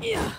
Yeah.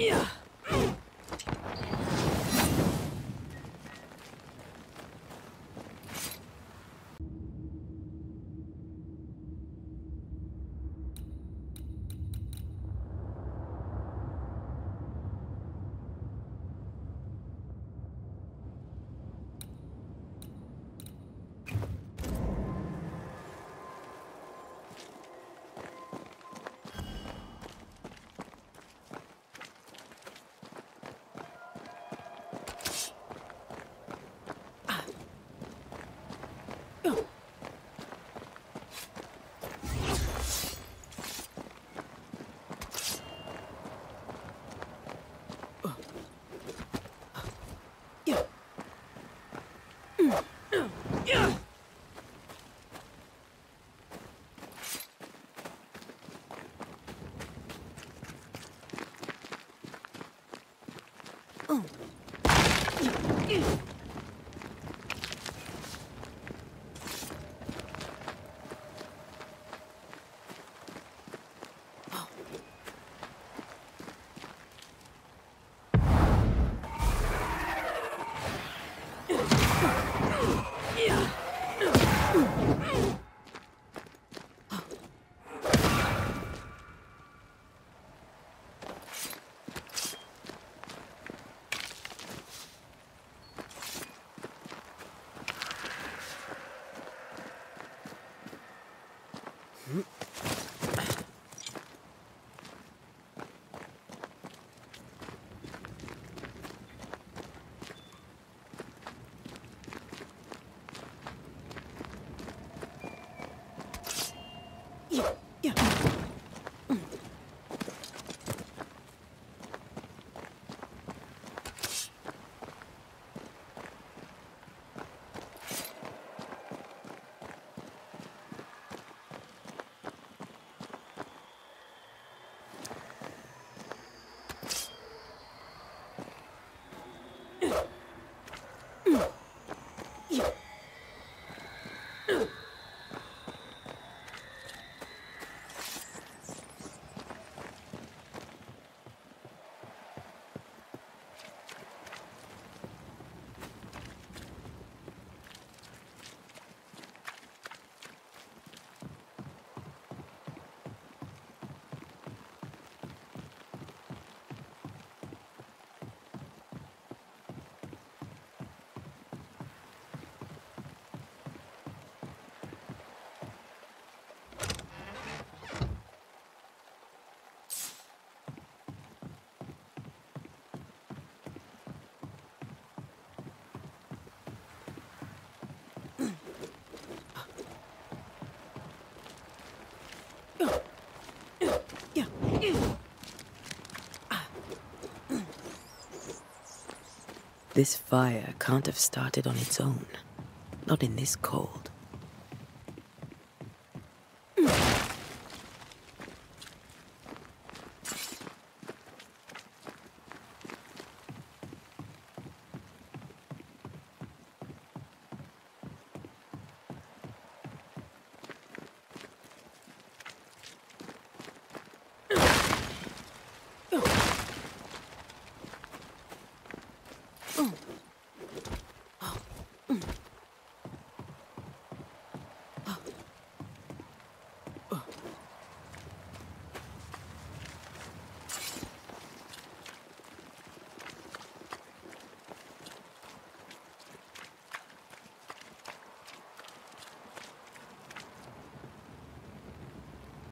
Yeah. 呀呀 This fire can't have started on its own. Not in this cold.